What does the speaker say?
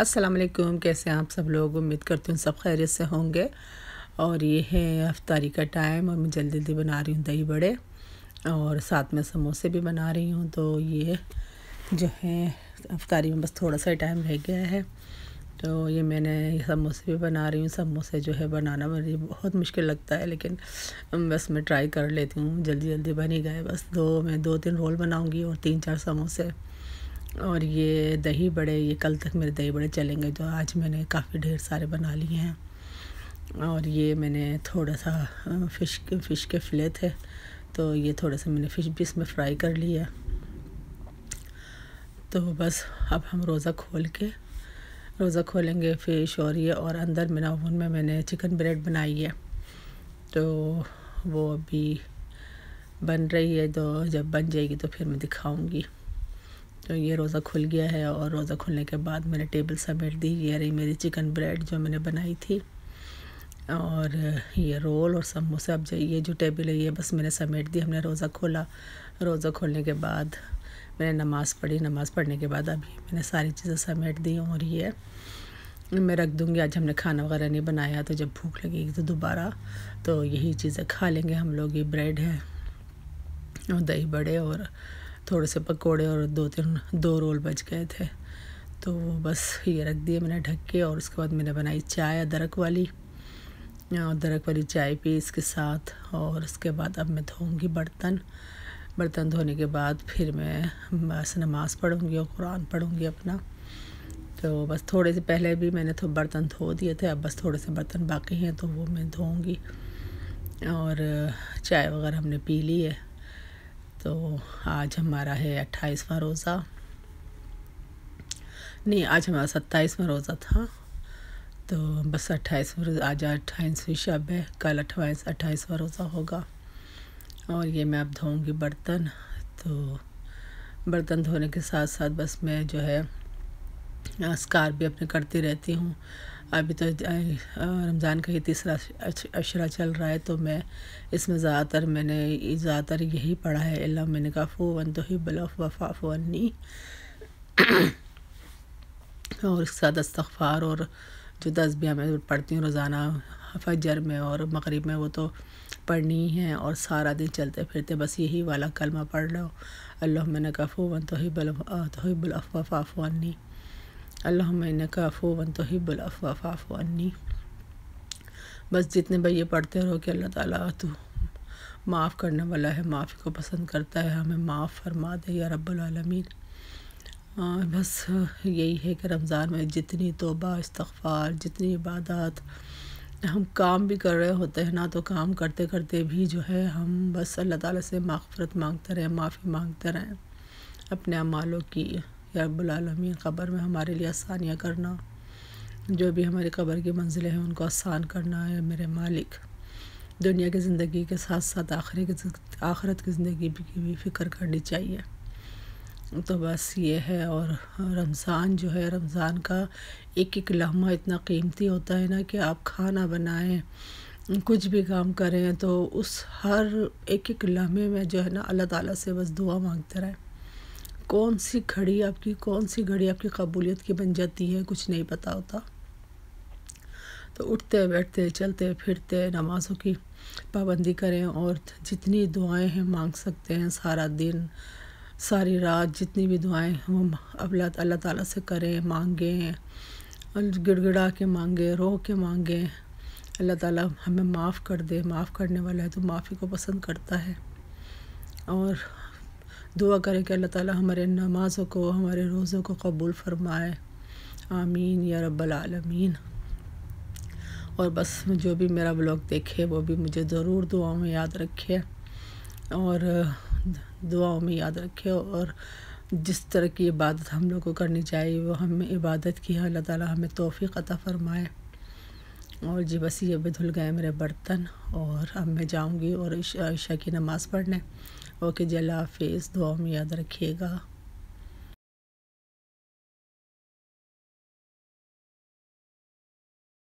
अस्सलाम वालेकुम, कैसे हैं आप सब लोग? उम्मीद करती हूँ सब खैरियत से होंगे। और ये है अफ्तारी का टाइम और मैं जल्दी जल्दी बना रही हूँ दही बड़े और साथ में समोसे भी बना रही हूँ। तो ये जो है अफ्तारी में बस थोड़ा सा टाइम रह गया है। तो ये मैंने समोसे भी बना रही हूँ। समोसे जो है बनाना मुझे बहुत मुश्किल लगता है, लेकिन बस मैं ट्राई कर लेती हूँ। जल्दी जल्दी बन ही गए। बस दो, मैं दो तीन रोल बनाऊँगी और तीन चार समोसे। और ये दही बड़े, ये कल तक मेरे दही बड़े चलेंगे जो आज मैंने काफ़ी ढेर सारे बना लिए हैं। और ये मैंने थोड़ा सा फ़िश फ़िश के फिले थे तो ये थोड़ा सा मैंने फ़िश भी इसमें फ्राई कर लिया। तो बस अब हम रोज़ा खोल के, रोज़ा खोलेंगे फ़िश और ये, और अंदर मेरा ओवन में मैंने चिकन ब्रेड बनाई है। तो वो अभी बन रही है तो जब बन जाएगी तो फिर मैं दिखाऊँगी। तो ये रोज़ा खुल गया है और रोज़ा खुलने के बाद मैंने टेबल समेट दी। ये रही मेरी चिकन ब्रेड जो मैंने बनाई थी। और ये रोल और समोसे। अब ये जो टेबल है, ये बस मैंने समेट दी, हमने रोज़ा खोला। रोज़ा खोलने के बाद मैंने नमाज़ पढ़ी। नमाज़ पढ़ने के बाद अभी मैंने सारी चीज़ें समेट दी और ये मैं रख दूँगी। आज हमने खाना वगैरह नहीं बनाया तो जब भूख लगेगी तो दोबारा। तो यही चीज़ें खा लेंगे हम लोग। ये ब्रेड है और दही बड़े और थोड़े से पकोड़े और दो तीन, दो रोल बच गए थे। तो बस ये रख दिए मैंने ढक के और उसके बाद मैंने बनाई चाय, अदरक वाली। अदरक वाली चाय पी इसके साथ और उसके बाद अब मैं धोऊँगी बर्तन। बर्तन धोने के बाद फिर मैं बस नमाज़ पढ़ूँगी और कुरान पढ़ूँगी अपना। तो बस थोड़े से पहले भी मैंने तो बर्तन धो दिए थे, अब बस थोड़े से बर्तन बाकी हैं तो वो मैं धोऊँगी। और चाय वगैरह हमने पी ली है। तो आज हमारा है अट्ठाईसवा रोज़ा। नहीं, आज हमारा सत्ताईसवा रोज़ा था। तो बस अट्ठाईसवा रोज़ा, आज अट्ठाईसवीं शब है। कल अट्ठाईस, अट्ठाईसवा रोज़ा होगा। और ये मैं अब धोऊँगी बर्तन। तो बर्तन धोने के साथ साथ बस मैं जो है स्कार भी अपने करती रहती हूँ। अभी तो रमज़ान का ही तीसरा अशरा चल रहा है तो मैं इसमें ज़्यादातर मैंने ज़्यादातर यही पढ़ा है। अल्लाह मैंने कहा फ़ो वन तो ही बलफ़ वफ़ाफ़ वन्नी और इसके साथ इस्तफ़ार और जो तस्बियाँ मैं पढ़ती हूँ रोज़ाना, फजर में और मगरिब में, वो तो पढ़नी ही है और सारा दिन चलते फिरते बस यही वाला कलमा पढ़ लो। अल्लाह मैंने कहा फ़ो वन तो ही बल तो ही बलफ़ वफ़ाफ़ अफ़ू वन तो हिब्बुलफ़ाफ़ अन्नी। बस जितने भाई ये पढ़ते रहो कि अल्लाह ताला तो माफ़ करने वाला है, माफ़ी को पसंद करता है, हमें माफ़ फरमा दे या रब्बुल बस यही है कि रमज़ान में जितनी तोबा इस्तफ़ार जितनी इबादत हम काम भी कर रहे होते हैं, ना तो काम करते करते भी जो है हम बस अल्लाह ताला से माफ़रत मांगते रहें, माफ़ी मांगते रहें, अपने अमालों की। या रबालमीन क़बर में हमारे लिए आसानियाँ करना, जो भी हमारी क़बर की मंजिलें हैं उनको आसान करना है मेरे मालिक। दुनिया की ज़िंदगी के साथ साथ आखिरी की आखरत की ज़िंदगी की भी फ़िक्र करनी चाहिए। तो बस ये है और रमज़ान जो है, रमज़ान का एक एक लम्हा इतना कीमती होता है ना कि आप खाना बनाएँ, कुछ भी काम करें तो उस हर एक एक लम्हे में जो है ना अल्लाह ताला से बस दुआ मांगते रहें। कौन सी घड़ी आपकी कौन सी घड़ी आपकी कबूलियत की बन जाती है, कुछ नहीं पता होता। तो उठते, बैठते, चलते, फिरते, नमाज़ों की पाबंदी करें और जितनी दुआएँ हैं मांग सकते हैं सारा दिन, सारी रात जितनी भी दुआएँ हम अल्लाह अल्लाह ताला से करें, मांगें। गिड़गिड़ा के मांगे रो के मांगे, अल्लाह ताला हमें माफ़ कर दे, माफ़ करने वाला है तो माफ़ी को पसंद करता है। और दुआ करें कि अल्लाह ताला हमारे नमाज़ों को, हमारे रोज़ों को कबूल फरमाए। आमीन या रब्बल आलमीन। और बस जो भी मेरा ब्लॉग देखे, वो भी मुझे ज़रूर दुआओं में याद रखे। और दुआओं में याद रखे और जिस तरह की इबादत हम लोग को करनी चाहिए, वो हमें इबादत की है। अल्लाह ताला हमें तोफ़ी अता फ़रमाए। और जी बस ये भी धुल गए मेरे बर्तन और अब मैं जाऊँगी और ईशा की नमाज़ पढ़ने। ओके जला हाफिज़ दुआ में याद रखिएगा।